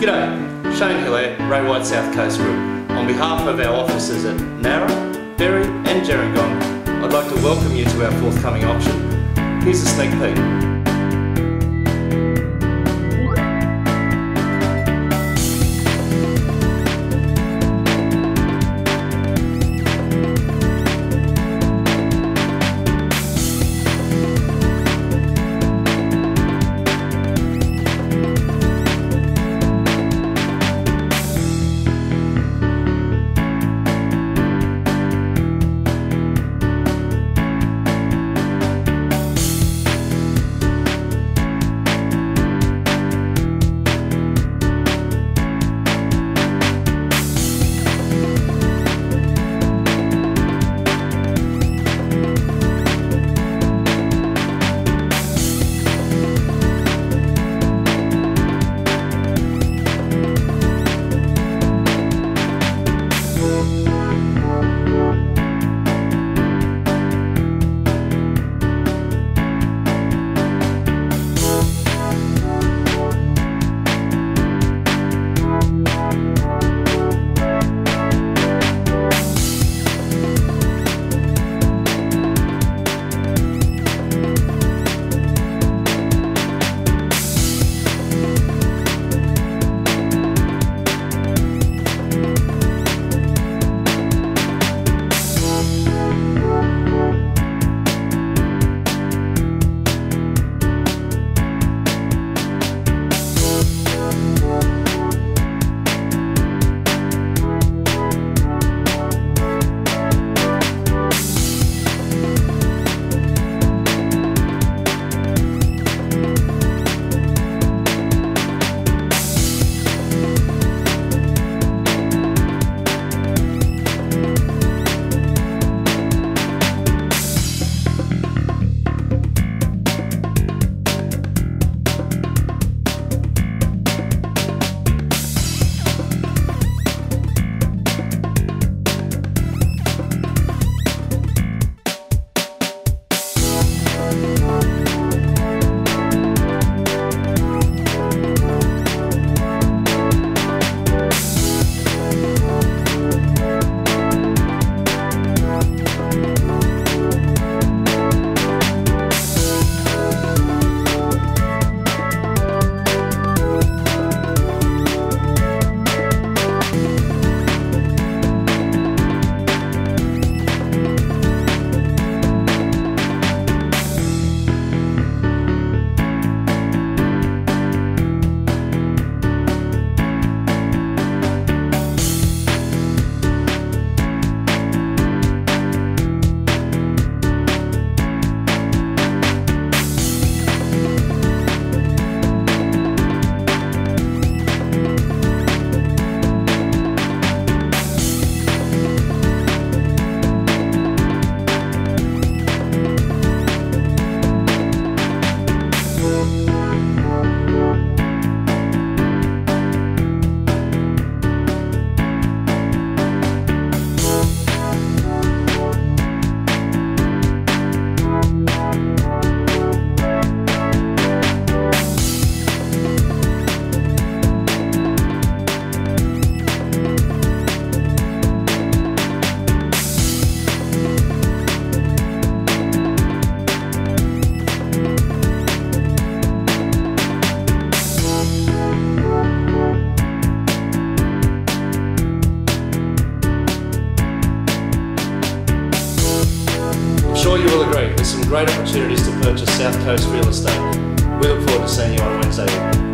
G'day, Shane Hillaire, Ray White South Coast Group. On behalf of our offices at Nowra, Berry and Gerringong, I'd like to welcome you to our forthcoming auction. Here's a sneak peek. Some great opportunities to purchase South Coast real estate. We look forward to seeing you on Wednesday